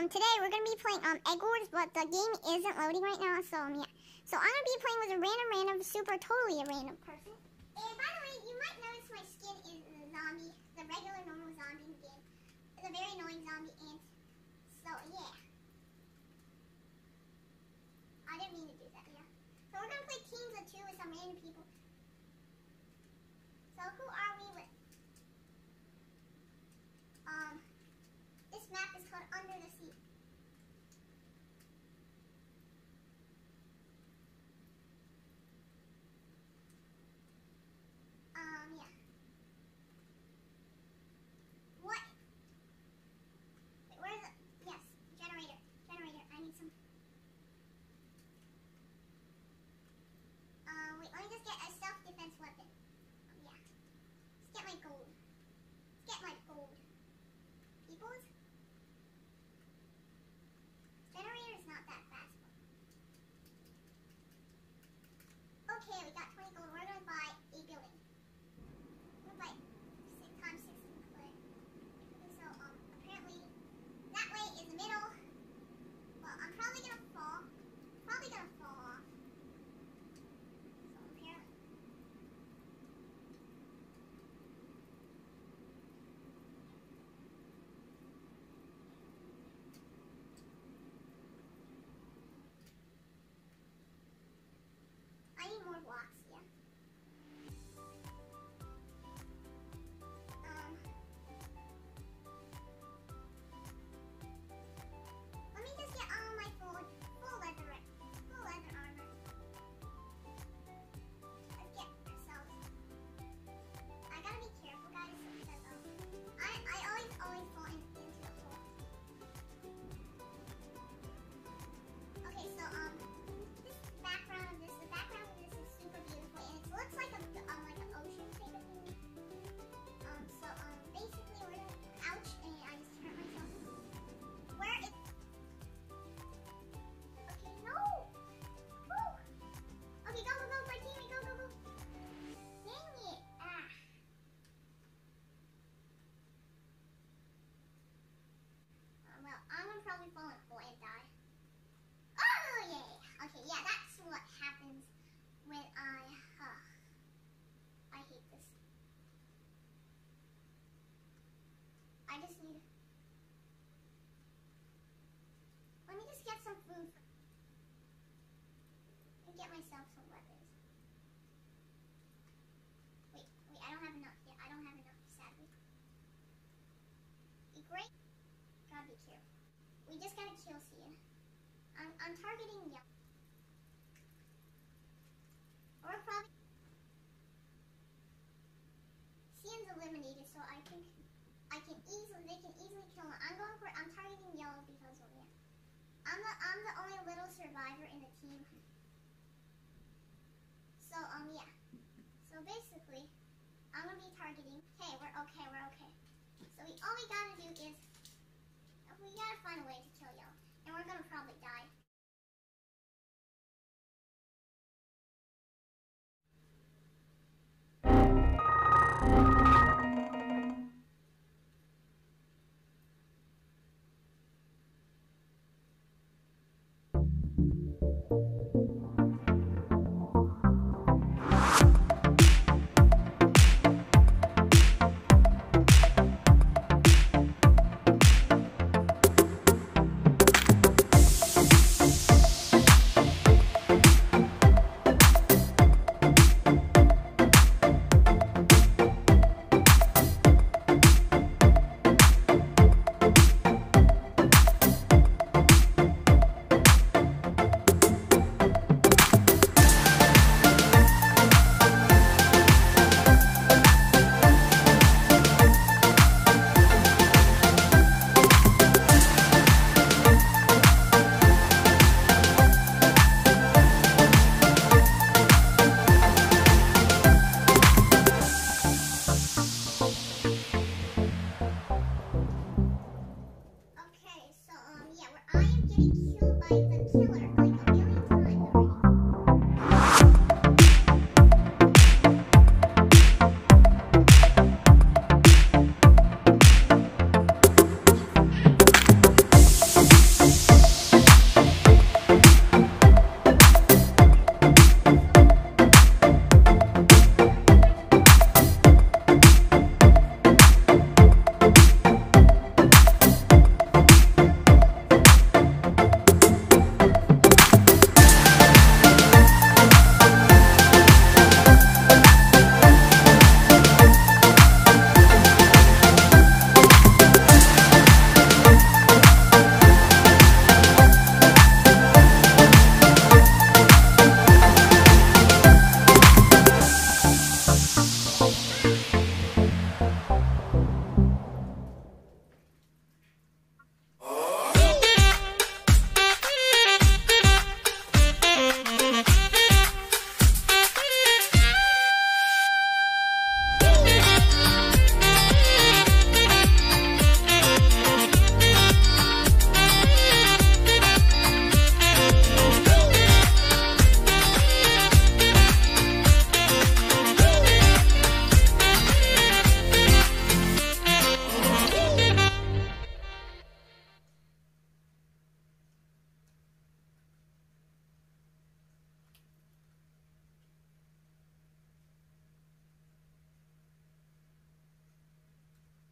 um, today we're gonna be playing um Egg Wars, but the game isn't loading right now, so um, yeah. So I'm gonna be playing with a random, random, super, totally a random person. And by the way, you might notice my skin is the zombie, the regular, normal zombie in the game. It's a very annoying zombie ant. So yeah. I didn't mean to do that, yeah. So we're gonna play teams of two with some random people. So who are we with? Um, this map is called Under the Sea. Um, yeah. What? Wait, where's the? Yes, generator. Generator. I need some. Uh, wait. Let me just get a self-defense weapon. Um, yeah. Let's get my gold. Let's get my gold. Peoples? Probably fall in a and die. Oh yeah. Okay, yeah, that's what happens when I. Uh, I hate this. I just need. Let me just get some food. And get myself some weapons. Wait, wait, I don't have enough yet. I don't have enough, sadly. Great. We just gotta kill cyan. I'm, I'm targeting Yelp. Or probably cyan's eliminated, so I think I can easily they can easily kill him. I'm going for I'm targeting yellow because of yeah. I'm the I'm the only little survivor in the team. So um yeah. So basically I'm gonna be targeting hey we're okay, we're okay. So we all we gotta do is we gotta find a way to kill yellow. And we're gonna probably die. Where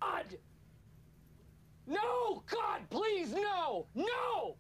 God! No! God, please, no! No!